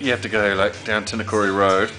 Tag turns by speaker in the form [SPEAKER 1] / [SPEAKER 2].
[SPEAKER 1] you have to go like down Tinakori Road.